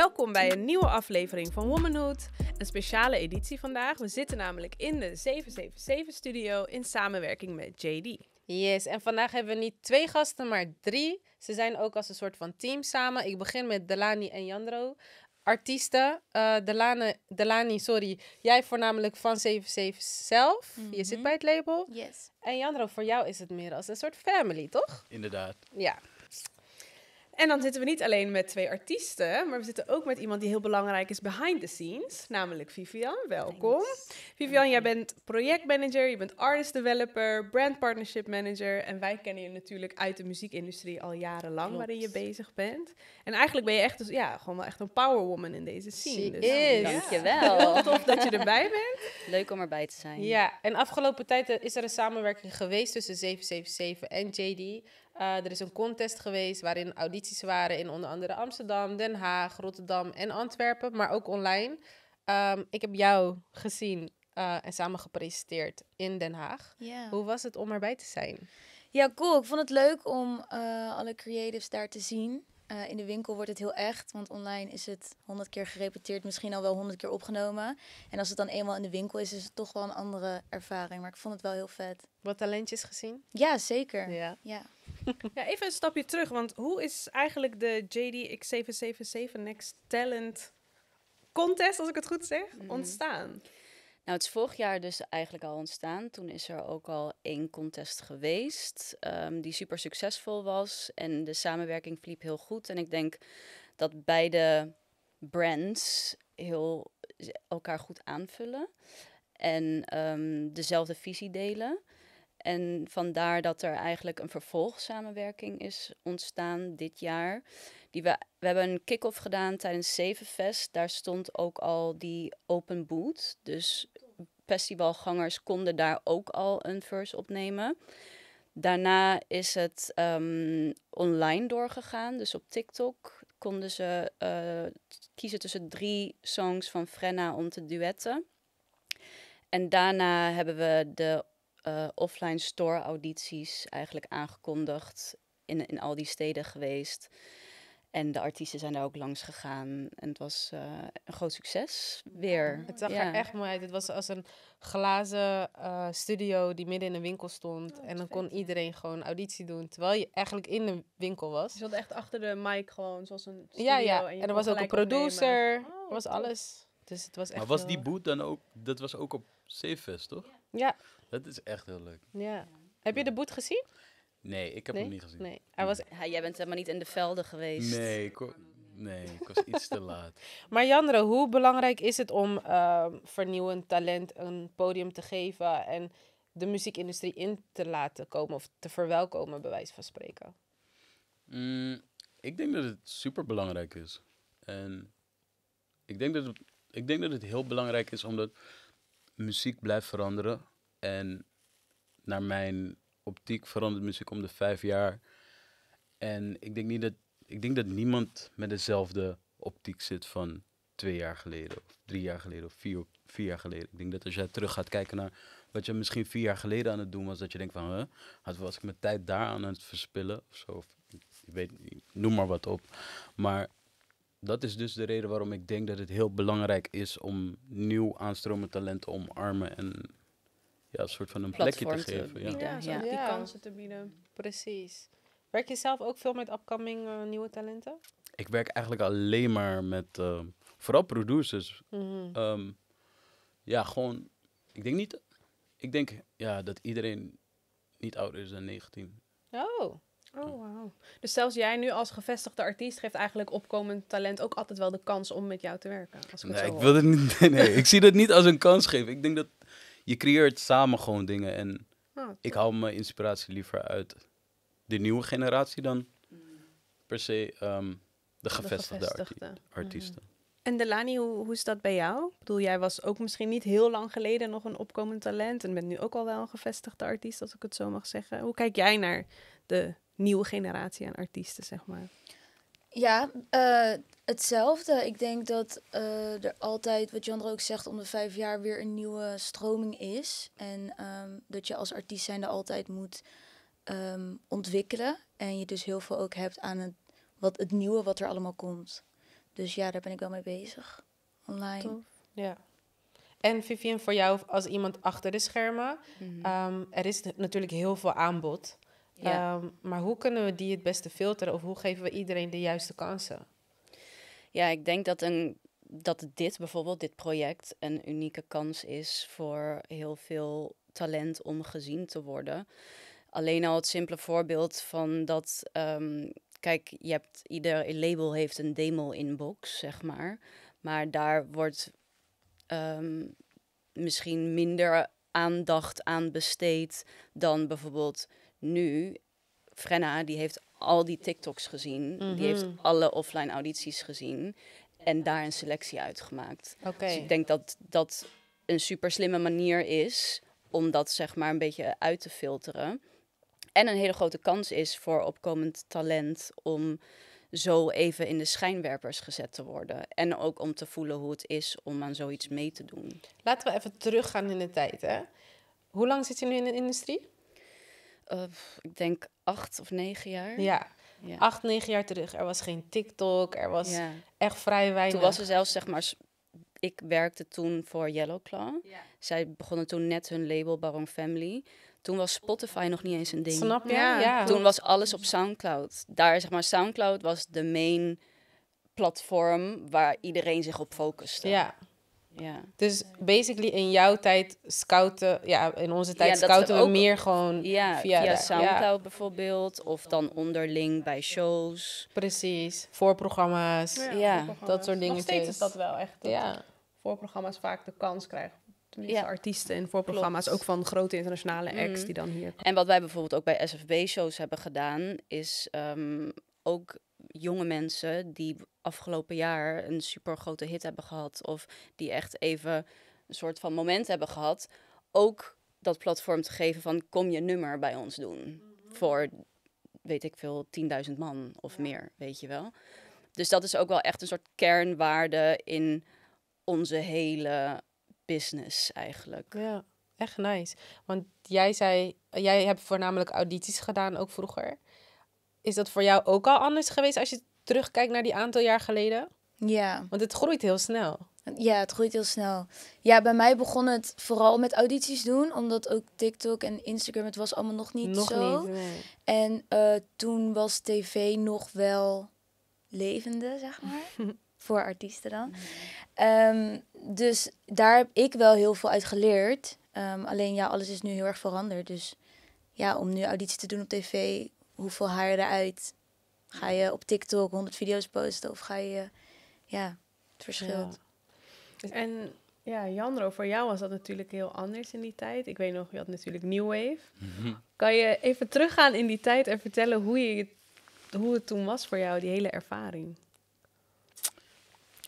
Welkom bij een nieuwe aflevering van Womanhood. Een speciale editie vandaag. We zitten namelijk in de 777-studio in samenwerking met JD. Yes, en vandaag hebben we niet twee gasten, maar drie. Ze zijn ook als een soort van team samen. Ik begin met Delani en Jandro. Artiesten. Uh, Delane, Delani, sorry. Jij voornamelijk van 77 zelf. Je zit bij het label. Yes. En Jandro, voor jou is het meer als een soort family, toch? Inderdaad. Ja. En dan zitten we niet alleen met twee artiesten, maar we zitten ook met iemand die heel belangrijk is behind the scenes, namelijk Vivian. Welkom. Vivian, jij bent projectmanager, je bent artist developer, brand partnership manager en wij kennen je natuurlijk uit de muziekindustrie al jarenlang Klopt. waarin je bezig bent. En eigenlijk ben je echt, dus, ja, gewoon wel echt een powerwoman in deze scene. Dus, is. ja. Dankjewel. Tof dat je erbij bent. Leuk om erbij te zijn. Ja, en afgelopen tijd eh, is er een samenwerking geweest tussen 777 en JD. Eh, er is een contest geweest waarin audities waren in onder andere Amsterdam, Den Haag, Rotterdam en Antwerpen, maar ook online. Ehm, ik heb jou gezien eh, en samen gepresenteerd in Den Haag. Hoe was het om erbij te zijn? ja, cool. Ik vond het leuk om eh, alle creatives daar te zien. In de winkel wordt het heel echt, want online is het honderd keer gerepeteerd, misschien al wel honderd keer opgenomen. En als het dan eenmaal in de winkel is, is het toch wel een andere ervaring. Maar ik vond het wel heel vet. Wat talentjes gezien? Ja, zeker. Ja. Ja. Ja, even een stapje terug, want hoe is eigenlijk de JD X777 Next Talent Contest, als ik het goed zeg, ontstaan? Nou, het is vorig jaar dus eigenlijk al ontstaan. Toen is er ook al één contest geweest ehm, die super succesvol was. En de samenwerking verliep heel goed. En ik denk dat beide brands heel elkaar goed aanvullen. En ehm, dezelfde visie delen. En vandaar dat er eigenlijk een vervolgsamenwerking is ontstaan dit jaar. Die we, we hebben een kick-off gedaan tijdens Zevenfest. Daar stond ook al die open boot. Dus festivalgangers konden daar ook al een verse opnemen. Daarna is het ehm, online doorgegaan. Dus op TikTok konden ze eh, kiezen tussen drie songs van Frenna om te duetten. En daarna hebben we de eh, offline store audities eigenlijk aangekondigd. In, in al die steden geweest. En de artiesten zijn daar ook langs gegaan. En het was eh, een groot succes weer. Het zag Ja. er echt mooi uit. Het was als een glazen eh, studio die midden in een winkel stond. en dan kon iedereen gewoon auditie doen, terwijl je eigenlijk in de winkel was. Je zat echt achter de mic gewoon, zoals een studio. Ja, ja. En er was ook een producer. Oh, er was alles. Dus het was echt Maar was die boot dan ook, dat was ook op Safefest, toch? Ja, Dat is echt heel leuk. ja. Heb je de boet gezien? Nee, ik heb nee? hem niet gezien. Nee. Hij was... Ja, jij bent helemaal niet in de velden geweest. Nee, ik, wa- nee, ik was iets te laat. Maar Jandro, hoe belangrijk is het om ehm, vernieuwend talent een podium te geven en de muziekindustrie in te laten komen of te verwelkomen, bij wijze van spreken? Mm, ik denk dat het super belangrijk is. En ik denk dat het, ik denk dat het heel belangrijk is omdat muziek blijft veranderen. En naar mijn optiek verandert muziek om de vijf jaar. En ik denk, niet dat, ik denk dat niemand met dezelfde optiek zit van twee jaar geleden, of drie jaar geleden, of vier, vier jaar geleden. Ik denk dat als jij terug gaat kijken naar wat je misschien vier jaar geleden aan het doen was, dat je denkt van, huh, had- was ik mijn tijd daar aan het verspillen of zo. Of, ik weet, noem maar wat op. Maar dat is dus de reden waarom ik denk dat het heel belangrijk is om nieuw aanstromend talent te omarmen en ja, een soort van een plekje te geven. Ja. bieden. Ja, zo Ja. die Ja. kansen te bieden. Precies. Werk je zelf ook veel met upcoming eh, nieuwe talenten? Ik werk eigenlijk alleen maar met, eh, vooral producers. Mhm. Ehm, ja, gewoon, ik denk niet, ik denk ja, dat iedereen niet ouder is dan 19. Oh, Oh, wauw. Dus zelfs jij nu als gevestigde artiest geeft eigenlijk opkomend talent ook altijd wel de kans om met jou te werken. Als ik Nee, ik hoor. wil het niet, nee, nee, ik zie dat niet als een kans geven. Ik denk dat je creëert samen gewoon dingen en Ah, ik haal mijn inspiratie liever uit de nieuwe generatie dan per se ehm, de gevestigde, gevestigde. artiesten. En Delani, hoe, hoe is dat bij jou? Ik bedoel, jij was ook misschien niet heel lang geleden nog een opkomend talent en bent nu ook al wel een gevestigde artiest, als ik het zo mag zeggen. Hoe kijk jij naar de nieuwe generatie aan artiesten, zeg maar? Ja, eh, hetzelfde. Ik denk dat eh, er altijd, wat Jandro ook zegt, om de vijf jaar weer een nieuwe stroming is. En ehm, dat je als artiest zijnde altijd moet ehm, ontwikkelen. En je dus heel veel ook hebt aan het, wat, het nieuwe wat er allemaal komt. Dus ja, daar ben ik wel mee bezig. Online. Tof. Ja. En Vivian, voor jou als iemand achter de schermen, Mhm. ehm, er is natuurlijk heel veel aanbod. Ja. Ehm, maar hoe kunnen we die het beste filteren of hoe geven we iedereen de juiste kansen? Ja, ik denk dat, een, dat dit bijvoorbeeld, dit project, een unieke kans is voor heel veel talent om gezien te worden. Alleen al het simpele voorbeeld van dat, ehm, kijk, je hebt, ieder label heeft een demo-inbox, zeg maar. Maar daar wordt ehm, misschien minder aandacht aan besteed dan bijvoorbeeld nu. Frenna, die heeft al die TikToks gezien. Die heeft Mhm. alle offline audities gezien. En daar een selectie uitgemaakt. Oké. Dus ik denk dat dat een super slimme manier is om dat zeg maar een beetje uit te filteren. En een hele grote kans is voor opkomend talent om zo even in de schijnwerpers gezet te worden. En ook om te voelen hoe het is om aan zoiets mee te doen. Laten we even teruggaan in de tijd. Hè? Hoe lang zit je nu in de industrie? Eh, ik denk acht of negen jaar. Ja, Ja. acht, negen jaar terug. Er was geen TikTok, er was Ja. echt vrij weinig. Toen was er zelfs, zeg maar, ik werkte toen voor Yellowclaw. Zij begonnen toen net hun label Baron Family. Toen was Spotify nog niet eens een ding. Snap je? Ja. Ja. Toen was alles op Soundcloud. Daar, zeg maar, Soundcloud was de main platform waar iedereen zich op focuste. Ja, ja. dus basically in jouw tijd scouten, ja, in onze tijd Ja, scouten we ook- meer gewoon Ja, via, via, de- Soundcloud ja, bijvoorbeeld. Of dan onderling bij shows. precies, voorprogramma's. Ja, voorprogramma's. dat soort Nog steeds dingetjes. is dat wel echt. dat Ja, voorprogramma's vaak de kans krijgen. Tenminste, Ja. artiesten in voorprogramma's, Klopt. ook van grote internationale acts Mhm. die dan hier En wat wij bijvoorbeeld ook bij SFB-shows hebben gedaan, is ehm, ook jonge mensen die afgelopen jaar een super grote hit hebben gehad, of die echt even een soort van moment hebben gehad, ook dat platform te geven van kom je nummer bij ons doen. Voor, weet ik veel, 10.000 man of meer, weet je wel. Dus dat is ook wel echt een soort kernwaarde in onze hele business eigenlijk. ja, echt nice. Want jij zei, jij hebt voornamelijk audities gedaan ook vroeger. Is dat voor jou ook al anders geweest als je terugkijkt naar die aantal jaar geleden? Ja. Want het groeit heel snel. Ja, het groeit heel snel. Ja, bij mij begon het vooral met audities doen, omdat ook TikTok en Instagram, het was allemaal nog niet Nog zo. niet. nee. En eh, toen was tv nog wel levende, zeg maar. voor artiesten dan. Ehm, dus daar heb ik wel heel veel uit geleerd. Ehm, alleen ja, alles is nu heel erg veranderd. Dus ja, om nu auditie te doen op tv, hoeveel haal je eruit? Ga je op TikTok 100 video's posten of ga je... Ja, het verschilt. En ja, Janro, voor jou was dat natuurlijk heel anders in die tijd. Ik weet nog, je had natuurlijk New Wave. Kan je even teruggaan in die tijd en vertellen hoe, je, het- hoe het toen was voor jou, die hele ervaring?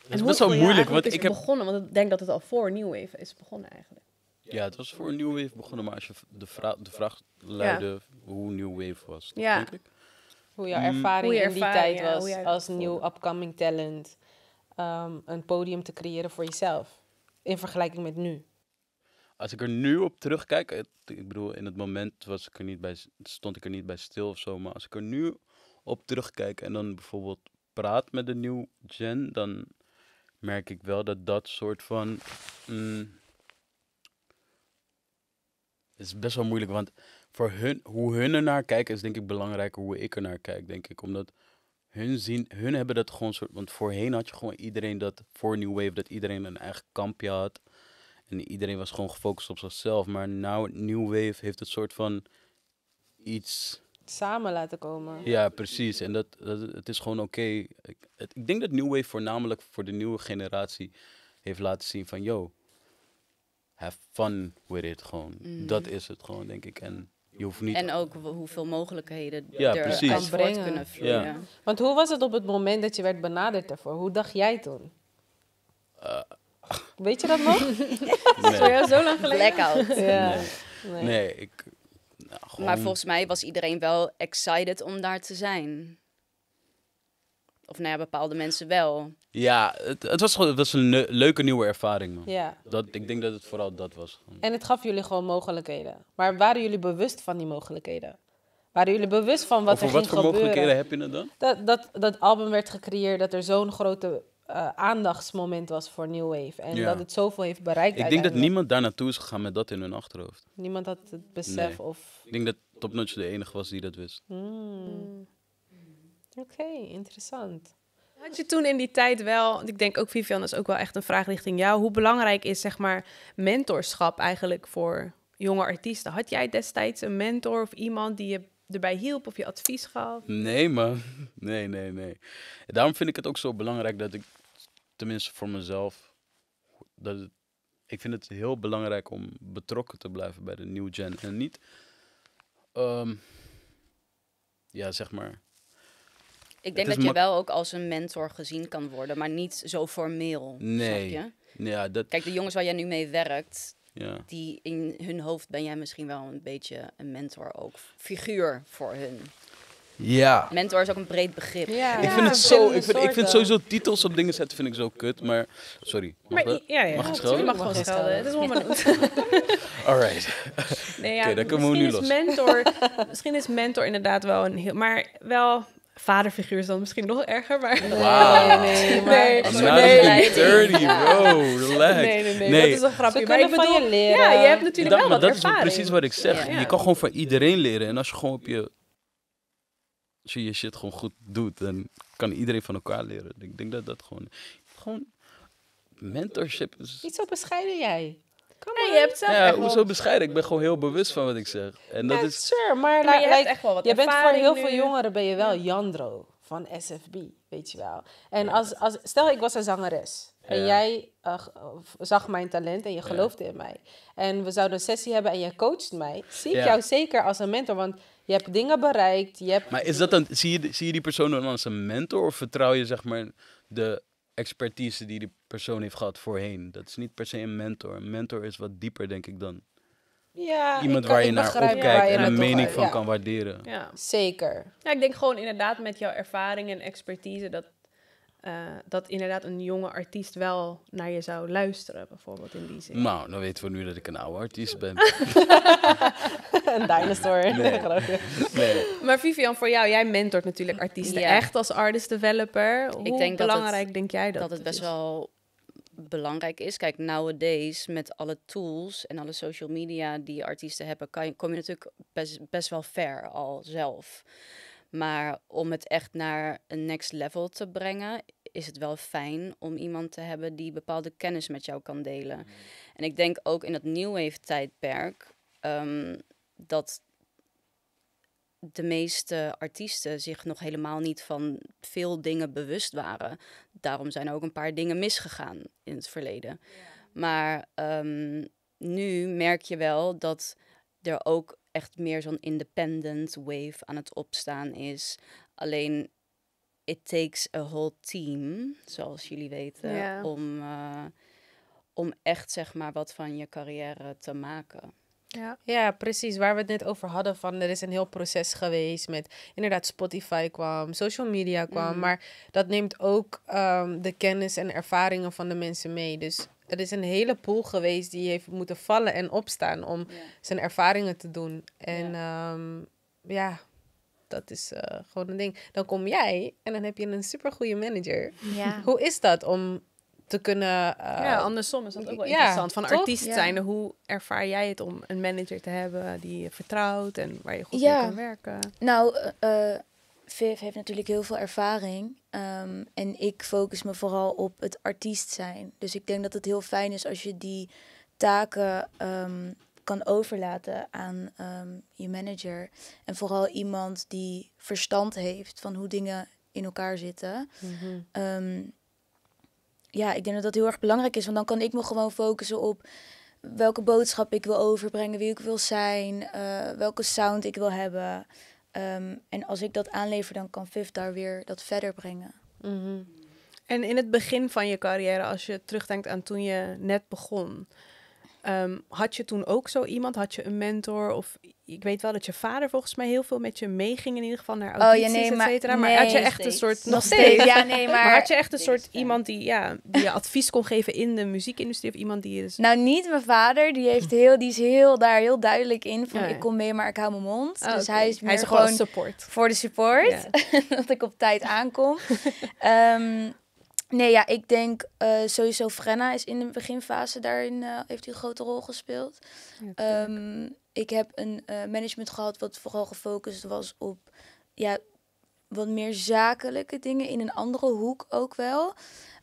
Het is hoe best het wel voor jou moeilijk, want ik is heb... begonnen, want ik denk dat het al voor New Wave is begonnen eigenlijk. Ja, het was voor een New Wave begonnen, maar als je de, vra de vraag luidde hoe New Wave was, Ja. denk ik. Hoe jouw ervaring Hoe je in die ervaring, tijd ja, was jij als nieuw upcoming talent. ehm, een podium te creëren voor jezelf. In vergelijking met nu. Als ik er nu op terugkijk, het- ik bedoel, in het moment was ik er niet bij, stond ik er niet bij stil of zo, maar als ik er nu op terugkijk en dan bijvoorbeeld praat met de nieuw gen, dan merk ik wel dat dat soort van. mm, is best wel moeilijk, want voor hun, hoe hun er naar kijken is denk ik belangrijker hoe ik er naar kijk, denk ik. Omdat hun zien, hun hebben dat gewoon soort, want voorheen had je gewoon iedereen dat, voor New Wave, dat iedereen een eigen kampje had. En iedereen was gewoon gefocust op zichzelf. Maar nou, New Wave heeft het soort van iets. Samen laten komen. Ja, precies. En dat, dat, het is gewoon oké. Ik, ik denk dat New Wave voornamelijk voor de nieuwe generatie heeft laten zien van... Yo, have fun with it gewoon. Mhm. Dat is het gewoon, denk ik. En je hoeft niet... En ook hoeveel mogelijkheden Ja, er precies. Kan voort brengen. kunnen vloeien. Want hoe was het op het moment dat je werd benaderd daarvoor? Hoe dacht jij toen? Eh, Weet je dat nog? Voor nee, jou zo lang geleden? Blackout. ja. nee. nee, ik... nou, gewoon, Maar volgens mij was iedereen wel excited om daar te zijn. Of nou ja, bepaalde mensen wel. Ja, het, het was gewoon het was een le- leuke nieuwe ervaring, man. ja. Dat, ik denk dat het vooral dat was. En het gaf jullie gewoon mogelijkheden. Maar waren jullie bewust van die mogelijkheden? Waren jullie bewust van wat Over er wat ging voor gebeuren? mogelijkheden heb je het dan? Dat, dat dat album werd gecreëerd, dat er zo'n grote eh, aandachtsmoment was voor New Wave. En Ja. dat het zoveel heeft bereikt Ik denk dat niemand daar naartoe is gegaan met dat in hun achterhoofd. Niemand had het besef Nee. of... Ik denk dat Top Notch de enige was die dat wist. Hmm. Oké, interessant. Had je toen in die tijd wel, want ik denk ook Vivian, dat is ook wel echt een vraag richting jou. Hoe belangrijk is zeg maar mentorschap eigenlijk voor jonge artiesten? Had jij destijds een mentor of iemand die je erbij hielp of je advies gaf? Nee, man. Nee, nee, nee. Daarom vind ik het ook zo belangrijk dat ik, tenminste voor mezelf, dat het, ik vind het heel belangrijk om betrokken te blijven bij de new gen. En niet, ehm, ja, zeg maar. Ik denk dat je wel ook als een mentor gezien kan worden, maar niet zo formeel. Nee. Snap je? Ja, dat, Kijk, de jongens waar jij nu mee werkt, ja. die in hun hoofd ben jij misschien wel een beetje een mentor ook. Figuur voor hun. Ja. Mentor is ook een breed begrip. Ja, Ik vind het zo, ik vind, ik vind soorten. sowieso titels op dingen zetten vind ik zo kut, maar, sorry. Mag Maar, dat? ja, ja. Mag ik Ja, schelden? Je mag gewoon je schelden. Het is wel. Alright. Nee, ja, Oké, dan komen we misschien nu is los. mentor, misschien is mentor inderdaad wel een heel, maar wel vaderfiguur is dan misschien nog erger, maar Wauw. Nee, maar Nee, I'm soort not nee. even leiding. 30, bro. Relax. nee, nee, nee, Nee. dat is een grapje. Ze Maar ik kunnen van je leren. ja, je hebt natuurlijk Dat, wel maar wat dat is ervaring. precies wat ik zeg. Ja. Je kan gewoon van iedereen leren. En als je gewoon op je... Als je je shit gewoon goed doet, dan kan iedereen van elkaar leren. Ik denk dat dat gewoon... Gewoon... Mentorship is... Niet zo bescheiden jij. Kom Nee, je hebt zelf Ja, hoezo bescheiden? Ik ben gewoon heel bewust van wat ik zeg. En dat Ja, is... sure, maar, maar je like- hebt echt wel wat je bent voor heel nu. veel jongeren ben je wel Jandro van SFB, weet je wel. En als, als, stel ik was een zangeres en Ja. jij eh, zag mijn talent en je geloofde in mij. En we zouden een sessie hebben en jij coacht mij. Zie ik Ja. jou zeker als een mentor, want je hebt dingen bereikt. Je hebt, Maar is dat dan... Zie je, zie je die persoon dan als een mentor? Of vertrouw je, zeg maar, de expertise die die persoon heeft gehad voorheen? Dat is niet per se een mentor. Een mentor is wat dieper, denk ik, dan. ja, Iemand kan- waar je ik naar opkijkt en een mening van ja. kan waarderen. Ja. Zeker. ja, ik denk gewoon inderdaad met jouw ervaring en expertise dat, eh, dat inderdaad een jonge artiest wel naar je zou luisteren, bijvoorbeeld in die zin. Nou, dan weten we nu dat ik een oude artiest ben. een dinosaur. Nee. Maar Vivian, voor jou, jij mentort natuurlijk artiesten Ja. echt als artist developer. Hoe denk dat het- belangrijk denk jij dat dat het best is? wel belangrijk is. Kijk, nowadays met alle tools en alle social media die artiesten hebben, kan je, kom je natuurlijk best, best wel ver al zelf. Maar om het echt naar een next level te brengen, is het wel fijn om iemand te hebben die bepaalde kennis met jou kan delen. En ik denk ook in dat New Wave tijdperk ehm, dat de meeste artiesten zich nog helemaal niet van veel dingen bewust waren. Daarom zijn ook een paar dingen misgegaan in het verleden. Maar ehm, nu merk je wel dat er ook echt meer zo'n independent wave aan het opstaan is. Alleen, it takes a whole team, zoals jullie weten, Ja. om, eh, om echt zeg maar wat van je carrière te maken. Ja. Ja, precies. Waar we het net over hadden van er is een heel proces geweest met inderdaad Spotify kwam, social media kwam, Mhm. maar dat neemt ook ehm, de kennis en ervaringen van de mensen mee. Dus er is een hele pool geweest die heeft moeten vallen en opstaan om zijn ervaringen te doen. En ja, ja dat is eh, gewoon een ding. Dan kom jij en dan heb je een supergoeie manager. Ja. Hoe is dat om te kunnen... eh, ja, andersom is dat ook wel ja, interessant. Van toch? artiest Ja. zijn, hoe ervaar jij het om een manager te hebben die je vertrouwt en waar je goed Ja. mee kan werken? Nou, eh, eh, Viv heeft natuurlijk heel veel ervaring. ehm, en ik focus me vooral op het artiest zijn. Dus ik denk dat het heel fijn is als je die taken ehm, kan overlaten aan ehm, je manager. En vooral iemand die verstand heeft van hoe dingen in elkaar zitten. mhm. Ja, ik denk dat dat heel erg belangrijk is. Want dan kan ik me gewoon focussen op welke boodschap ik wil overbrengen, wie ik wil zijn, eh, welke sound ik wil hebben. Ehm, en als ik dat aanlever, dan kan Viv daar weer dat verder brengen. Mhm. En in het begin van je carrière, als je terugdenkt aan toen je net begon, ehm, had je toen ook zo iemand? Had je een mentor? Of ik weet wel dat je vader volgens mij heel veel met je meeging, in ieder geval naar Oh, ja, audities, nee, et maar- cetera. Maar nee, had je echt een soort... Nog steeds, ja, nee, maar... Maar had je echt een soort iemand die, ja, die je advies kon geven in de muziekindustrie? Of iemand die dus... Nou, niet mijn vader. Die, heeft heel, die is heel, daar heel duidelijk in. Van, Ja, ja. ik kom mee, maar ik hou mijn mond. Ah, dus hij is meer hij is gewoon gewoon support. voor de support. Dat ik op tijd aankom. Ehm, Nee, ja, ik denk eh, sowieso Frenna is in de beginfase daarin eh, heeft hij een grote rol gespeeld. Ehm, ik heb een eh, management gehad wat vooral gefocust was op ja, wat meer zakelijke dingen in een andere hoek ook wel.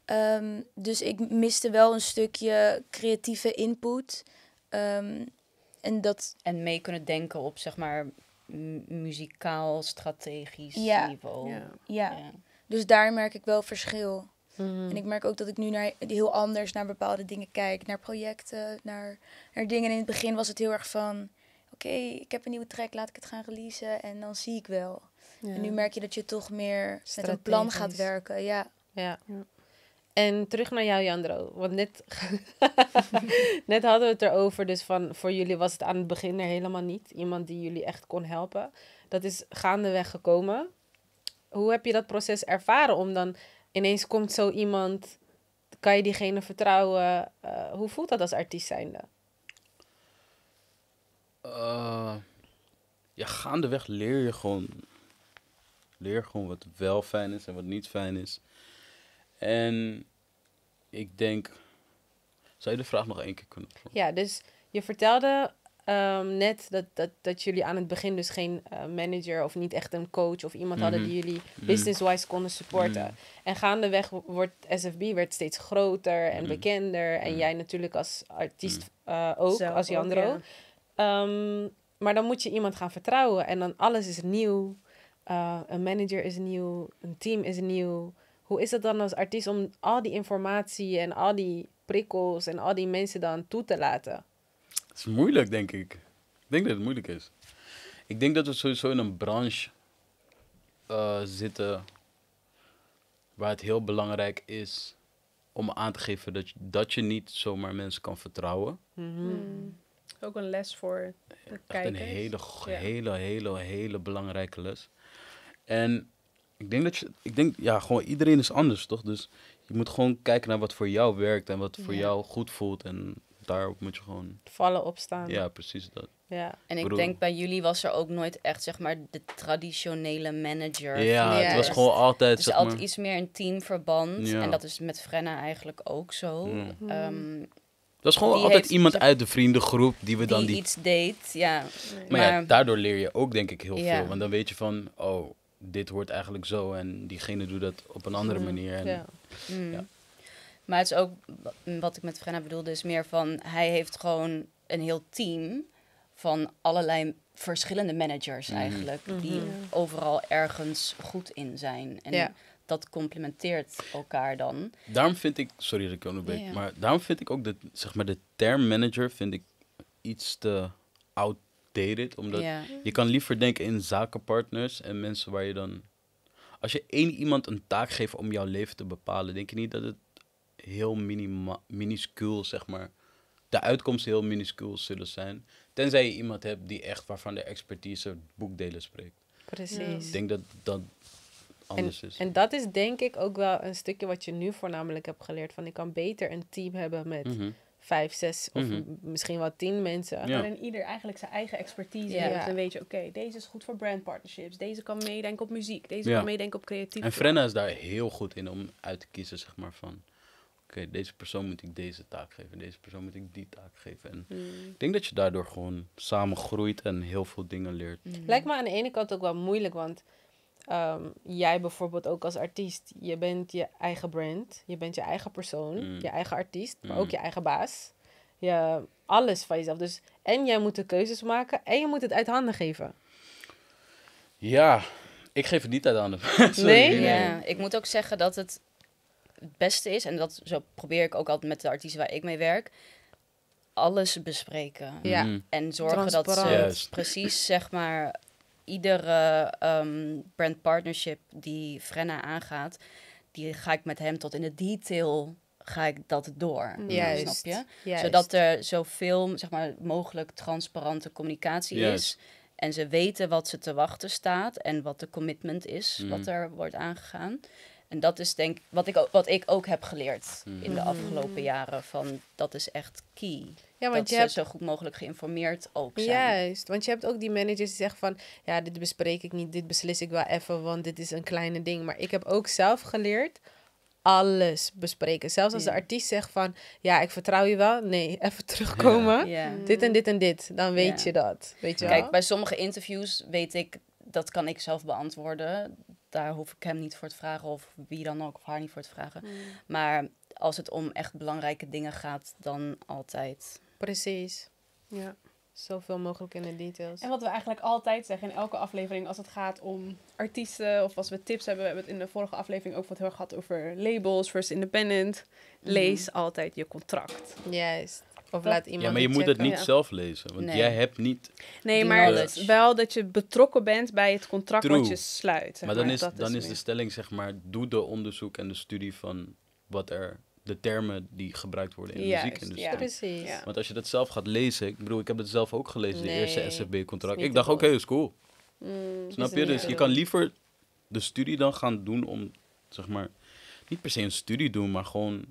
Ehm, dus ik miste wel een stukje creatieve input. Ehm, en dat, En mee kunnen denken op, zeg maar, mu- muzikaal, strategisch Ja. niveau. Ja. ja, Ja. dus daar merk ik wel verschil. Mhm. En ik merk ook dat ik nu naar, heel anders naar bepaalde dingen kijk. Naar projecten, naar, naar dingen. En in het begin was het heel erg van... Oké, ik heb een nieuwe track, laat ik het gaan releasen. En dan zie ik wel. En nu merk je dat je toch meer met een plan gaat werken. Ja. Ja. Ja. En terug naar jou, Jandro. Want net, net hadden we het erover. Dus van voor jullie was het aan het begin er helemaal niet. Iemand die jullie echt kon helpen. Dat is gaandeweg gekomen. Hoe heb je dat proces ervaren? Om dan ineens komt zo iemand. Kan je diegene vertrouwen? Eh, hoe voelt dat als artiest zijnde? Eh, ja, gaandeweg leer je gewoon. Leer gewoon wat wel fijn is en wat niet fijn is. En ik denk. Zou je de vraag nog één keer kunnen? Ja, dus je vertelde ehm, net dat, dat, dat jullie aan het begin dus geen eh, manager of niet echt een coach of iemand hadden die jullie business-wise konden supporten. Mhm. En gaandeweg wo- wordt SFB werd steeds groter en Mhm. bekender. En Mhm. jij natuurlijk als artiest eh, ook, Zelf als ook, Jandro. ja. Ehm, maar dan moet je iemand gaan vertrouwen en dan alles is nieuw. Eh, een manager is nieuw, een team is nieuw. Hoe is het dan als artiest om al die informatie en al die prikkels en al die mensen dan toe te laten? Het is moeilijk, denk ik. Ik denk dat het moeilijk is. Ik denk dat we sowieso in een branche eh, zitten waar het heel belangrijk is om aan te geven dat je, dat je niet zomaar mensen kan vertrouwen. Mm. Ook een les voor de Echt een kijkers. hele, go- Ja. hele, hele, hele belangrijke les. En ik denk dat je, ik denk, ja, gewoon iedereen is anders, toch? Dus je moet gewoon kijken naar wat voor jou werkt en wat voor Ja. jou goed voelt. En daarop moet je gewoon, Vallen, opstaan. ja, precies dat. ja. En ik denk bij jullie was er ook nooit echt, zeg maar, de traditionele manager. Ja, het was gewoon altijd, Het is zeg altijd maar. iets meer een teamverband. Ja. En dat is met Frenna eigenlijk ook zo. Ja. Ehm, Dat is gewoon die altijd heeft, iemand zeg- uit de vriendengroep die we die, dan die... iets deed, ja. Maar, ja, daardoor leer je ook denk ik heel Ja. veel. Want dan weet je van, oh, dit wordt eigenlijk zo en diegene doet dat op een andere manier. En, Ja. Mm. Maar het is ook, wa- wat ik met Frenna bedoelde, is meer van... Hij heeft gewoon een heel team van allerlei verschillende managers Mhm. eigenlijk. Die Mhm. overal ergens goed in zijn. En Ja. dat complementeert elkaar dan. Daarom vind ik, sorry dat ik onderbreek, Ja, ja. maar daarom vind ik ook dat, zeg maar, de term manager vind ik iets te outdated. Omdat ja. je kan liever denken in zakenpartners en mensen waar je dan... Als je één iemand een taak geeft om jouw leven te bepalen, denk je niet dat het heel minima, minuscuul, zeg maar, de uitkomsten heel minuscuul zullen zijn. Tenzij je iemand hebt die echt waarvan de expertise boekdelen spreekt. Precies. Ik denk dat dat anders is. En dat is denk ik ook wel een stukje wat je nu voornamelijk hebt geleerd. Van ik kan beter een team hebben met Mhm. vijf, zes of Mhm. misschien wel tien mensen. Ja. Waarin ieder eigenlijk zijn eigen expertise Ja. heeft. Dan weet je, oké, deze is goed voor brandpartnerships. Deze kan meedenken op muziek. Deze Ja. kan meedenken op creatief. En. Frenna is daar heel goed in om uit te kiezen, zeg maar, van... Oké, deze persoon moet ik deze taak geven, deze persoon moet ik die taak geven. En Mm. ik denk dat je daardoor gewoon samen groeit en heel veel dingen leert. Mm. Lijkt me aan de ene kant ook wel moeilijk, want ehm, jij bijvoorbeeld ook als artiest, je bent je eigen brand, je bent je eigen persoon, Mm. je eigen artiest, maar Mm. ook je eigen baas. Je, alles van jezelf. Dus, en jij moet de keuzes maken en je moet het uit handen geven. Ja, ik geef het niet uit aan de Sorry, Nee? Ja, ik moet ook zeggen dat het het beste is, en dat zo probeer ik ook altijd met de artiesten waar ik mee werk, alles bespreken. Ja. Mhm. En zorgen dat ze. Juist. precies, zeg maar, iedere ehm brand partnership die Frenna aangaat, die ga ik met hem tot in de detail, ga ik dat door. Juist. Snap je? Juist. Zodat er zoveel zeg maar, mogelijk transparante communicatie Juist. is. En ze weten wat ze te wachten staat en wat de commitment is, Mhm. wat er wordt aangegaan. En dat is denk ik wat ik ook, wat ik ook heb geleerd Mhm. in de afgelopen jaren. Van dat is echt key. Ja, want dat je ze hebt zo goed mogelijk geïnformeerd ook zijn. Juist, want je hebt ook die managers die zeggen van... ja, dit bespreek ik niet, dit beslis ik wel even... want dit is een kleine ding. Maar ik heb ook zelf geleerd... alles bespreken. Zelfs als de artiest zegt van, ja, ik vertrouw je wel. Nee, even terugkomen. Ja. Dit en dit en dit. Dan weet je dat. Weet je wel? Kijk, bij sommige interviews weet ik, dat kan ik zelf beantwoorden. Daar hoef ik hem niet voor te vragen of wie dan ook, of haar niet voor te vragen. Maar als het om echt belangrijke dingen gaat, dan altijd. Precies. Ja. Zoveel mogelijk in de details. En wat we eigenlijk altijd zeggen in elke aflevering als het gaat om artiesten of als we tips hebben, we hebben het in de vorige aflevering ook wat heel erg gehad over labels versus independent. Mhm. Lees altijd je contract. Juist. Of Dat- laat iemand Ja, maar je het moet het niet Ja. zelf lezen. Want Nee. jij hebt niet... Nee, maar knowledge. wel dat je betrokken bent bij het contract True. wat je sluit. zeg Maar dan is, Dat dan is de stelling, zeg maar, doe de onderzoek en de studie van wat er... De termen die gebruikt worden in de Juist, muziekindustrie. ja. Precies. Ja. Want als je dat zelf gaat lezen, ik bedoel, ik heb het zelf ook gelezen, de eerste SFB-contract. Ik dacht, oké, doen. is cool. Mm, Snap is je? Dus je kan liever de studie dan gaan doen om, zeg maar, niet per se een studie doen, maar gewoon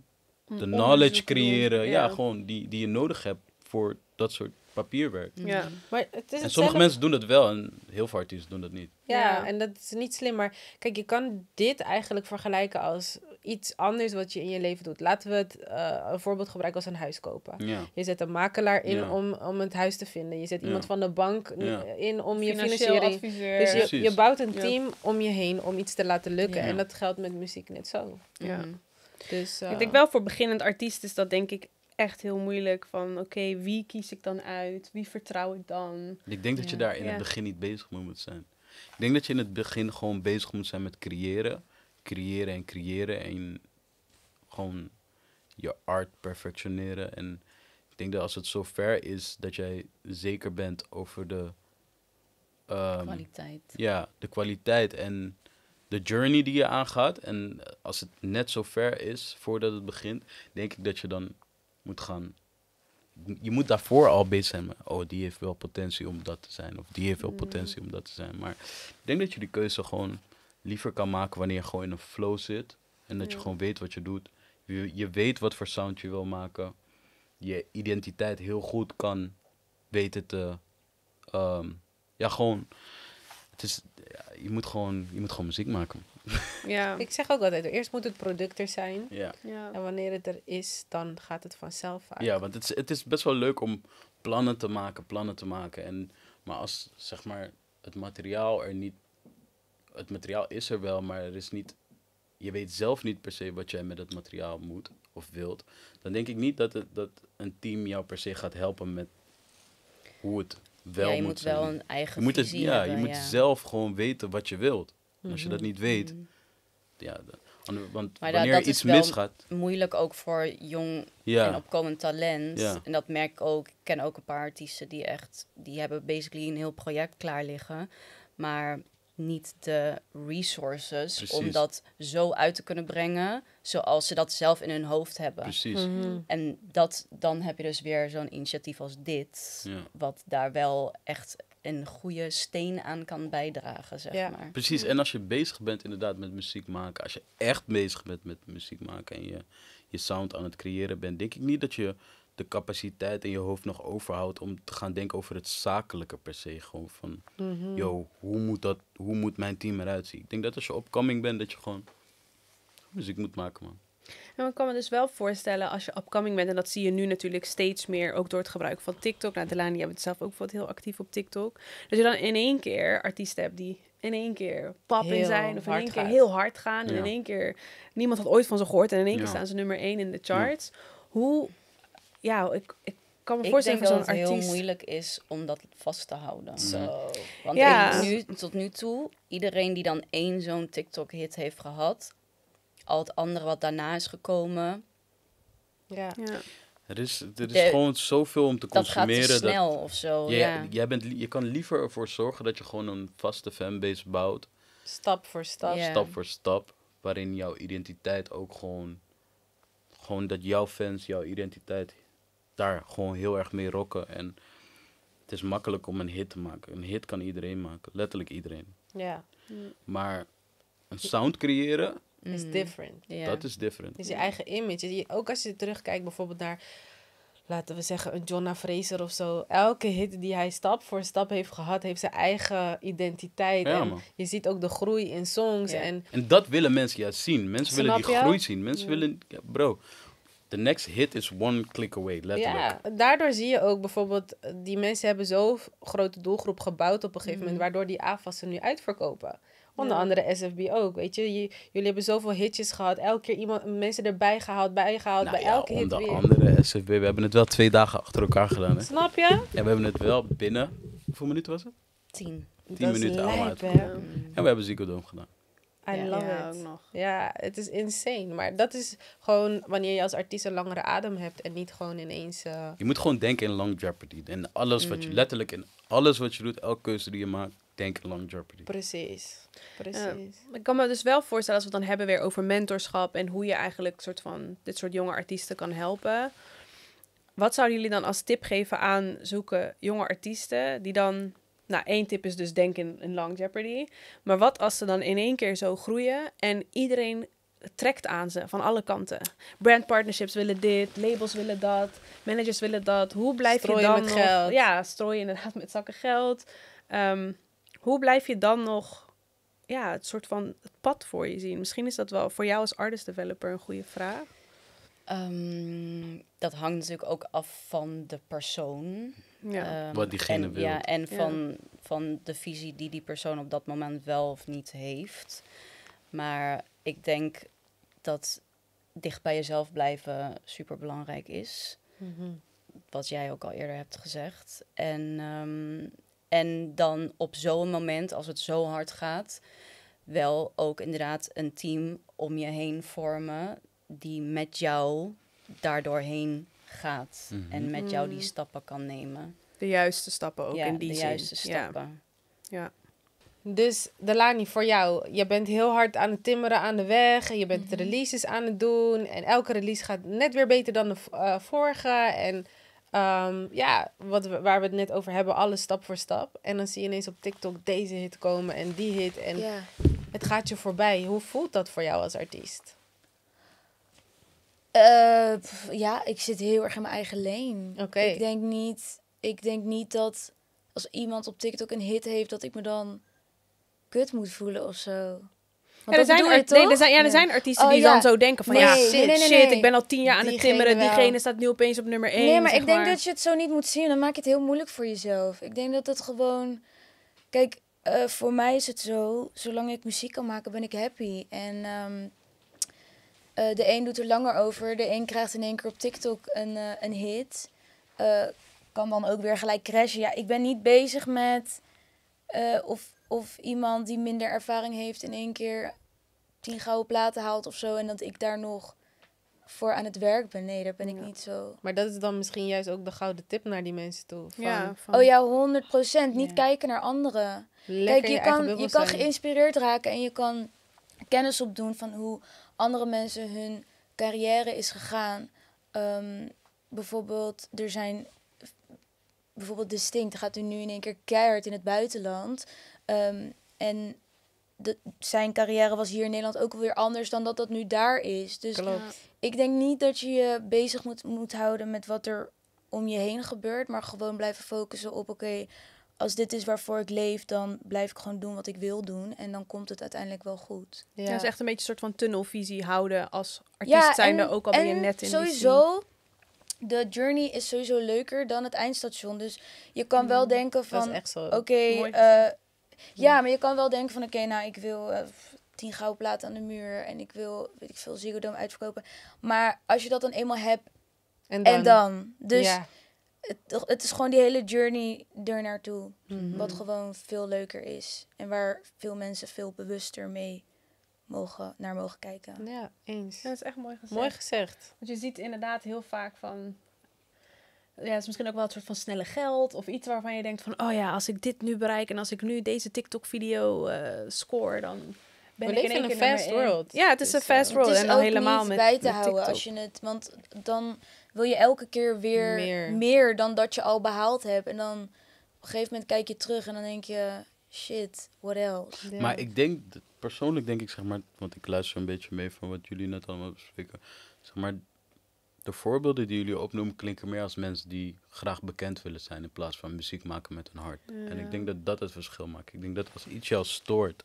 de knowledge doen. creëren. Ja, Ja. gewoon die, die je nodig hebt voor dat soort papierwerk. Ja. Mhm. Maar het is En sommige mensen doen dat wel en heel veel artiesten doen dat niet. Ja, Ja. en dat is niet slim. Maar kijk, je kan dit eigenlijk vergelijken als iets anders wat je in je leven doet. Laten we het eh, een voorbeeld gebruiken als een huis kopen. Ja. Je zet een makelaar in Ja. om, om het huis te vinden. Je zet Ja. iemand van de bank Ja. in om je financiering. adviseur. Dus je, Precies. je bouwt een Ja. team om je heen om iets te laten lukken. Ja. En dat geldt met muziek net zo. Ja. Mhm. Dus, Ik eh, denk wel voor beginnend artiest is dat denk ik echt heel moeilijk. Van oké, wie kies ik dan uit? Wie vertrouw ik dan? Ik denk dat je daar in Ja. het begin niet bezig mee moet zijn. Ik denk dat je in het begin gewoon bezig moet zijn met creëren. Creëren en creëren. En gewoon je art perfectioneren. En ik denk dat als het zo ver is dat jij zeker bent over de, ehm, Kwaliteit. ja, de kwaliteit en de journey die je aangaat. En als het net zo ver is voordat het begint, denk ik dat je dan moet gaan. Je moet daarvoor al bezig zijn met, oh, die heeft wel potentie om dat te zijn. Of die heeft wel potentie om dat te zijn. Maar ik denk dat je die keuze gewoon liever kan maken wanneer je gewoon in een flow zit. En dat je gewoon weet wat je doet. Je, je weet wat voor sound je wil maken. Je identiteit heel goed kan weten te... ehm, ja, gewoon... Het is, ja, je, moet gewoon, je moet gewoon muziek maken. Ja. Ik zeg ook altijd, eerst moet het product er zijn. Ja, ja. En wanneer het er is, dan gaat het vanzelf vaak. ja want het is, het is best wel leuk om plannen te maken, plannen te maken. En, maar als zeg maar, het materiaal er niet... Het materiaal is er wel, maar er is niet... Je weet zelf niet per se wat jij met het materiaal moet of wilt. Dan denk ik niet dat, het, dat een team jou per se gaat helpen met hoe het wel ja, je moet, wel een eigen je moet, het, ja, hebben. je moet ja. zelf gewoon weten wat je wilt. En Als je dat Mhm. niet weet, Mhm. ja, dan- want Maar wanneer dat iets misgaat, Moeilijk ook voor jong en opkomend talent. En dat merk ik ook. Ik ken ook een paar artiesten die echt... Die hebben basically een heel project klaar liggen. Maar niet de resources om dat zo uit te kunnen brengen... zoals ze dat zelf in hun hoofd hebben. precies. Mhm. En dat, dan heb je dus weer zo'n initiatief als dit... Ja. wat daar wel echt een goede steen aan kan bijdragen, zeg Ja. maar. Precies, en als je bezig bent inderdaad met muziek maken, als je echt bezig bent met muziek maken en je, je sound aan het creëren bent, denk ik niet dat je de capaciteit in je hoofd nog overhoudt om te gaan denken over het zakelijke per se. Gewoon van, yo, hoe moet, dat, hoe moet mijn team eruit zien? Ik denk dat als je opkoming bent, dat je gewoon muziek moet maken, man. En ik kan me dus wel voorstellen als je upcoming bent, en dat zie je nu natuurlijk steeds meer, ook door het gebruik van TikTok. Nou, Delani, jij bent zelf ook bijvoorbeeld heel actief op TikTok. Dat je dan in één keer artiesten hebt die in één keer pap in zijn, of in één keer gaat. heel hard gaan. En Ja. in één keer, niemand had ooit van ze gehoord, en in één keer staan ze nummer één in de charts. Hoe, ja, ik, ik kan me Ik voorstellen dat zo'n het heel moeilijk is om dat vast te houden. Zo. Want Ja. ik, nu, tot nu toe, iedereen die dan één zo'n TikTok-hit heeft gehad, al het andere wat daarna is gekomen, Ja. Ja. Er is, er is De- gewoon zoveel om te dat gaat te consumeren. dat- snel of zo. jij, ja. jij bent, je kan liever ervoor zorgen dat je gewoon een vaste fanbase bouwt, Stap voor stap. Ja. stap voor stap, waarin jouw identiteit ook gewoon, gewoon dat jouw fans jouw identiteit daar gewoon heel erg mee rocken. En het is makkelijk om een hit te maken. Een hit kan iedereen maken, letterlijk iedereen. Ja, Maar een sound creëren, is Mhm. different. Dat is different. Het is je eigen image. Je- Ook als je terugkijkt bijvoorbeeld naar... laten we zeggen, een Jonna Fraser of zo. Elke hit die hij stap voor stap heeft gehad, heeft zijn eigen identiteit. Ja, en man. je ziet ook de groei in songs. En En dat willen mensen juist zien. Mensen willen die je? groei zien. Mensen willen, ja, bro, the next hit is one click away, letterlijk. ja, daardoor zie je ook bijvoorbeeld, eh, die mensen hebben zo'n grote doelgroep gebouwd op een gegeven moment, waardoor die AFAS'en nu uitverkopen. Onder Ja. andere SFB ook, weet je. Je- Jullie hebben zoveel hitjes gehad. Elke keer iemand, mensen erbij gehaald, bijgehaald. Nou bij ja, elke hit onder weer. andere SFB. We hebben het wel twee dagen achter elkaar gedaan. Hè? Snap je? En we hebben het wel binnen, hoeveel minuten was het? Tien. Dat is minuten allemaal? En we hebben Ziggo Dome gedaan. I Ja. love ja, it. ook nog. Ja, het is insane. Maar dat is gewoon wanneer je als artiest een langere adem hebt en niet gewoon ineens. eh, Je moet gewoon denken in Long Jeopardy. En alles wat Mm. je, letterlijk in alles wat je doet, elke keuze die je maakt, denk in Long Jeopardy. Precies. Precies. Ik kan me dus wel voorstellen als we het dan hebben weer over mentorschap en hoe je eigenlijk soort van dit soort jonge artiesten kan helpen. Wat zouden jullie dan als tip geven aan zoeken jonge artiesten die dan, nou één tip is dus denk in, in Long Jeopardy, maar wat als ze dan in één keer zo groeien en iedereen trekt aan ze van alle kanten. Brand partnerships willen dit, labels willen dat, managers willen dat. Hoe blijf Strooien je dan met nog? geld. Ja, strooien inderdaad met zakken geld. Ehm, hoe blijf je dan nog ja, het soort van het pad voor je zien? Misschien is dat wel voor jou als artist developer een goede vraag. Ehm, dat hangt natuurlijk ook af van de persoon. Ja. Ehm, Wat diegene en, wil. Ja, en Ja. van, van de visie die die persoon op dat moment wel of niet heeft. Maar ik denk dat dicht bij jezelf blijven super belangrijk is. Mhm. Wat jij ook al eerder hebt gezegd. En, ehm, en dan op zo'n moment, als het zo hard gaat, wel ook inderdaad een team om je heen vormen die met jou daardoorheen gaat. Mhm. En met jou die Mm. stappen kan nemen. De juiste stappen ook ja, in die de zin. juiste Ja. stappen. Ja. Dus Delani, voor jou, je bent heel hard aan het timmeren aan de weg. En je bent Mhm. releases aan het doen. En elke release gaat net weer beter dan de eh, vorige. En ehm, ja, wat we, waar we het net over hebben, alles stap voor stap. En dan zie je ineens op TikTok deze hit komen en die hit. En Ja. het gaat je voorbij. Hoe voelt dat voor jou als artiest? Eh, pff, ja, ik zit heel erg in mijn eigen lane. Oké. Ik denk niet, ik denk niet dat als iemand op TikTok een hit heeft, dat ik me dan kut moet voelen of zo. Ja, er zijn, je nee, er zijn, ja, er zijn artiesten Oh, die ja. dan zo denken van Nee, ja, shit, nee, nee, shit, nee. ik ben al tien jaar aan het timmeren. Diegene staat nu opeens op nummer één. Nee, maar ik denk dat je het zo niet moet zien. Dan maak je het heel moeilijk voor jezelf. Ik denk dat het gewoon... Kijk, eh, voor mij is het zo... Zolang ik muziek kan maken, ben ik happy. En ehm, eh, de een doet er langer over. De een krijgt in één keer op TikTok een, eh, een hit. Eh, kan dan ook weer gelijk crashen. Ja, ik ben niet bezig met... eh, of, of iemand die minder ervaring heeft in één keer tien gouden platen haalt of zo. En dat ik daar nog voor aan het werk ben. Nee, daar ben ik Ja. niet zo... Maar dat is dan misschien juist ook de gouden tip naar die mensen toe. Van, Ja, van- Oh ja, 100 procent. Niet Ja. kijken naar anderen. Lekker Kijk, je kan, je kan geïnspireerd raken en je kan kennis opdoen van hoe andere mensen hun carrière is gegaan. Ehm, bijvoorbeeld, er zijn bijvoorbeeld Distinct gaat er nu in één keer keihard in het buitenland. Ehm, en de, zijn carrière was hier in Nederland ook weer anders dan dat dat nu daar is. Dus Klopt. ik denk niet dat je je bezig moet, moet houden met wat er om je heen gebeurt, maar gewoon blijven focussen op: oké, als dit is waarvoor ik leef, dan blijf ik gewoon doen wat ik wil doen. En dan komt het uiteindelijk wel goed. Ja. Ja, dat is echt een beetje een soort van tunnelvisie houden als artiest zijnde, ook al ben je en net in die sowieso, de journey is sowieso leuker dan het eindstation. Dus je kan wel denken Mm, Dat van: is echt zo. oké, Mooi eh, ja, maar je kan wel denken van: oké, nou, ik wil eh, tien gouden platen aan de muur en ik wil, weet ik veel, Ziggo Dome uitverkopen. Maar als je dat dan eenmaal hebt, en dan. Dus ja. Het, het is gewoon die hele journey er naartoe. Mhm. Wat gewoon veel leuker is. En waar veel mensen veel bewuster mee mogen, naar mogen kijken. Ja, eens. Ja, dat is echt mooi gezegd. Mooi gezegd. Want je ziet inderdaad heel vaak van... Ja, het is misschien ook wel een soort van snelle geld. Of iets waarvan je denkt van... Oh ja, als ik dit nu bereik en als ik nu deze TikTok-video eh, score, dan ben We leven in een fast world. Ja, het is Dus, een fast eh, world. Het is En dan ook helemaal niet met bij te met houden TikTok. als je het... Want dan wil je elke keer weer Meer. meer. dan dat je al behaald hebt. En dan op een gegeven moment kijk je terug en dan denk je... Shit, what else? Maar ik denk, persoonlijk denk ik, zeg maar, want ik luister een beetje mee van wat jullie net allemaal bespreken. Zeg maar, de voorbeelden die jullie opnoemen klinken meer als mensen die graag bekend willen zijn in plaats van muziek maken met hun hart. En ik denk dat dat het verschil maakt. Ik denk dat als iets jou stoort,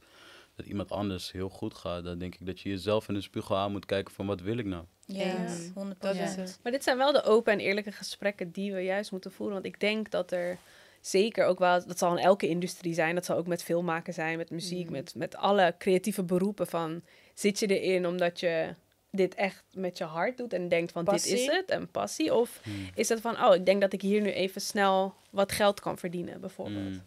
dat iemand anders heel goed gaat, dan denk ik dat je jezelf in de spiegel aan moet kijken van wat wil ik nou? Ja, Eens. 100 Dat is het. Maar dit zijn wel de open en eerlijke gesprekken die we juist moeten voeren. Want ik denk dat er zeker ook wel, dat zal in elke industrie zijn, dat zal ook met filmmaken zijn, met muziek, met, met alle creatieve beroepen. Van zit je erin omdat je dit echt met je hart doet en denkt van dit is het en passie? Of is het van, oh, ik denk dat ik hier nu even snel wat geld kan verdienen, bijvoorbeeld. Mm.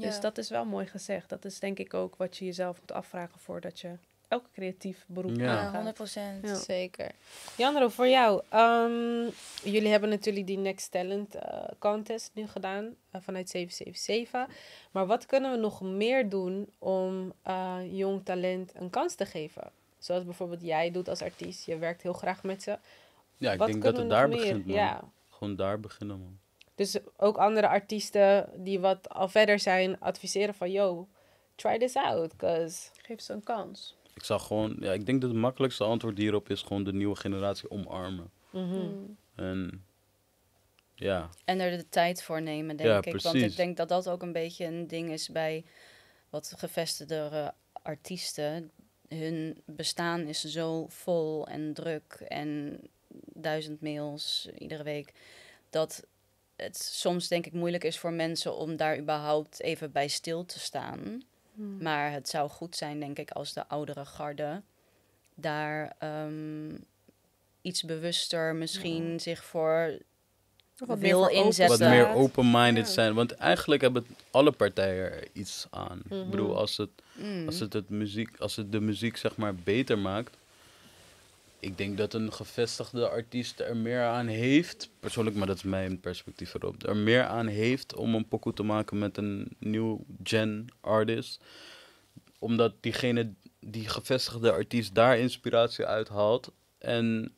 Dus dat is wel mooi gezegd. Dat is denk ik ook wat je jezelf moet afvragen voordat je elk creatief beroep Ja. Ja, aangaat. 100 procent. Ja. Zeker. Jandro, voor jou. ehm, jullie hebben natuurlijk die Next Talent eh, contest nu gedaan eh, vanuit 777. Maar wat kunnen we nog meer doen om eh, jong talent een kans te geven? Zoals bijvoorbeeld jij doet als artiest. Je werkt heel graag met ze. Ja, ik wat denk dat kunnen het we daar nog meer? begint, man. Ja. Gewoon daar beginnen, man. Dus ook andere artiesten die wat al verder zijn, adviseren van... Yo, try this out, cause... Geef ze een kans. Ik zou gewoon, ja, ik denk dat het makkelijkste antwoord hierop is gewoon de nieuwe generatie omarmen. mhm. Mm. En ja, En er de tijd voor nemen, denk Ja, ik. Want ik denk dat dat ook een beetje een ding is bij wat gevestigde artiesten. Hun bestaan is zo vol en druk en duizend mails iedere week. Dat het soms denk ik moeilijk is voor mensen om daar überhaupt even bij stil te staan. Mm. Maar het zou goed zijn, denk ik, als de oudere garde daar ehm, iets bewuster misschien zich voor Wat wil inzetten. wat meer open-minded Ja. zijn. Want eigenlijk hebben alle partijen er iets aan. Ik Mhm. bedoel, als het, Mm. als, het het muziek, als het de muziek zeg maar beter maakt. Ik denk dat een gevestigde artiest er meer aan heeft. Persoonlijk, maar dat is mijn perspectief erop. Er meer aan heeft om een pokoe te maken met een nieuw gen artist. Omdat diegene, die gevestigde artiest daar inspiratie uit haalt. En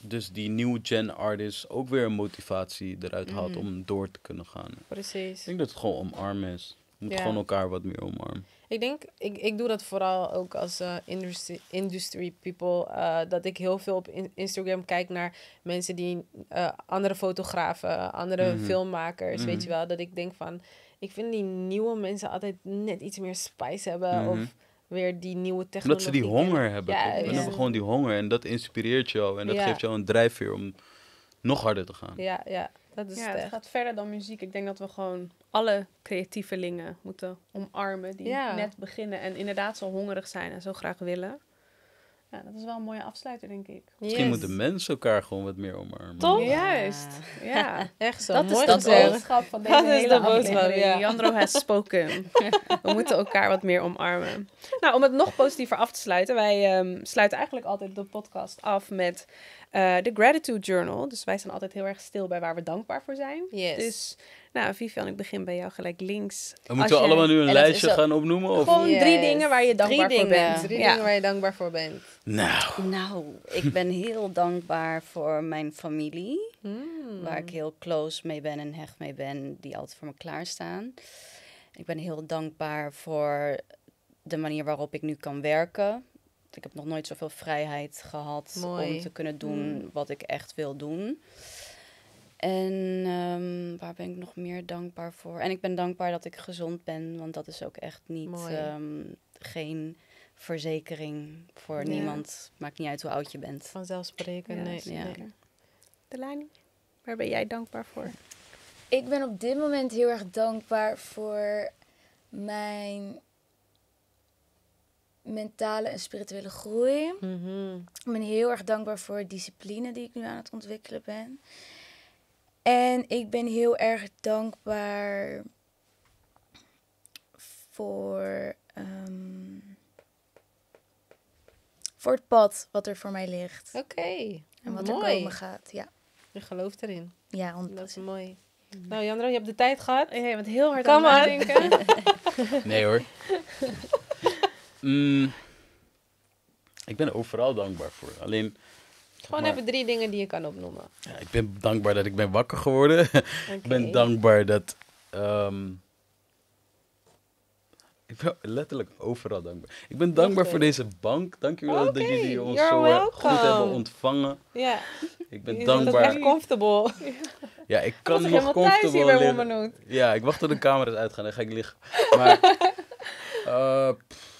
dus die nieuwe gen artist ook weer een motivatie eruit haalt Mhm. om door te kunnen gaan. Ik Precies. denk dat het gewoon omarmen is. Je moet Ja. gewoon elkaar wat meer omarmen. Ik denk, ik, ik doe dat vooral ook als eh industry, industry people. eh, dat ik heel veel op in- Instagram kijk naar mensen die eh, andere fotografen, andere Mhm. filmmakers, weet Mhm. je wel. Dat ik denk van, ik vind die nieuwe mensen altijd net iets meer spice hebben. Mhm. Of weer die nieuwe Omdat technologie. ze die honger hebben. Ja, hebben gewoon die honger en dat inspireert jou. En dat Ja. geeft jou een drijfveer om nog harder te gaan. Ja, ja, dat is Ja, het echt. gaat verder dan muziek. Ik denk dat we gewoon alle creatievelingen moeten omarmen die Ja. net beginnen en inderdaad zo hongerig zijn en zo graag willen. Ja, dat is wel een mooie afsluiter, denk ik. Misschien Yes. moeten mensen elkaar gewoon wat meer omarmen. Toch? Juist. Ja. Echt zo, Dat is de boodschap van deze Dat is hele de boodschap, aflevering. ja. Jandro has spoken. We moeten elkaar wat meer omarmen. Nou, om het nog positiever af te sluiten. Wij ehm, sluiten eigenlijk altijd de podcast af met eh, de Gratitude Journal. Dus wij staan altijd heel erg stil bij waar we dankbaar voor zijn. Yes. Dus, nou, Vivian, ik begin bij jou gelijk links. En moeten we allemaal nu een lijstje gaan opnoemen? Of? Gewoon drie dingen waar je Drie dankbaar voor dingen. bent. Drie Ja. dingen waar je dankbaar voor bent. Nou, Nou, ik ben heel dankbaar voor mijn familie. Mm. Waar ik heel close mee ben en hecht mee ben. Die altijd voor me klaarstaan. Ik ben heel dankbaar voor de manier waarop ik nu kan werken. Ik heb nog nooit zoveel vrijheid gehad Mooi. om te kunnen doen Mm. wat ik echt wil doen. En ehm, waar ben ik nog meer dankbaar voor? En ik ben dankbaar dat ik gezond ben, want dat is ook echt niet ehm, geen verzekering voor Ja. niemand. Maakt niet uit hoe oud je bent. Vanzelfsprekend, Ja, nee. Ja. Delani, waar ben jij dankbaar voor? Ik ben op dit moment heel erg dankbaar voor mijn mentale en spirituele groei. Ik ben heel erg dankbaar voor de discipline die ik nu aan het ontwikkelen ben. En ik ben heel erg dankbaar voor, ehm, voor het pad wat er voor mij ligt. Oké, En wat er komen gaat. Ja, Je gelooft erin. ja 100%. Dat is mooi. Nou, Jandro, je hebt de tijd gehad. Je bent heel hard aan het maar. nadenken. nee hoor. Mm, ik ben overal dankbaar voor. Alleen, Gewoon maar- even drie dingen die je kan opnoemen. ja, ik ben dankbaar dat ik ben wakker geworden. ik ben dankbaar dat... ehm, ik Ik ben letterlijk overal dankbaar. Ik ben dankbaar voor deze bank. Dank jullie wel dat jullie ons zo eh, goed hebben ontvangen. Ja, Ik ben je dankbaar. echt comfortable. Ja, ik Kan nog helemaal thuis hier bij. Ja, ik wacht tot de camera's uitgaan, dan ga ik liggen. Maar, eh, pff.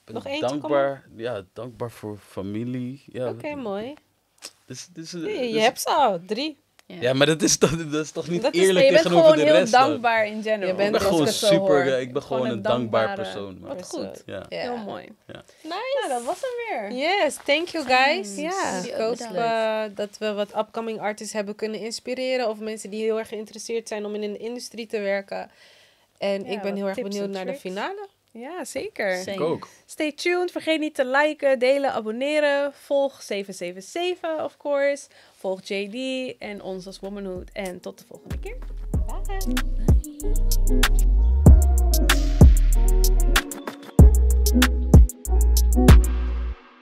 Ik ben Nog eentje, kom dankbaar, ja, dankbaar voor familie. Ja, Oké, mooi. Dus, dus, Je, dus- je hebt ze al, drie. Ja, maar dat is toch, dat is toch niet Dat is- Nee, eerlijk je bent tegenover gewoon de heel rest. dan? dankbaar in general. Je bent Ik ben gewoon super, hoor. ja, ik ben gewoon, een dankbaar persoon. man. Wat goed. Ja. Ja. Heel mooi. Nice. Nou, dat was hem weer. Yes, thank you guys. Ja. Ik hoop eh, dat we wat upcoming artists hebben kunnen inspireren. Of mensen die heel erg geïnteresseerd zijn om in de industrie te werken. En Ja, ik ben heel erg benieuwd en naar de finale. Ja, zeker. Ook. Stay tuned. Vergeet niet te liken, delen, abonneren. Volg 777, of course. Volg JD en ons als Womanhood. En tot de volgende keer. Bye.